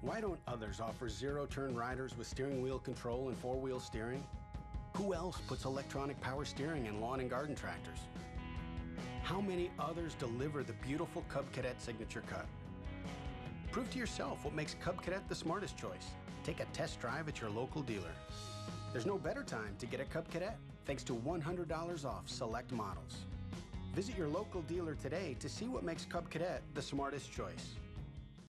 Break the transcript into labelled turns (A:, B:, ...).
A: Why don't others offer zero-turn riders with steering wheel control and four-wheel steering? Who else puts electronic power steering in lawn and garden tractors? How many others deliver the beautiful Cub Cadet signature cut? Prove to yourself what makes Cub Cadet the smartest choice. Take a test drive at your local dealer. There's no better time to get a Cub Cadet thanks to $100 off select models. Visit your local dealer today to see what makes Cub Cadet the smartest choice.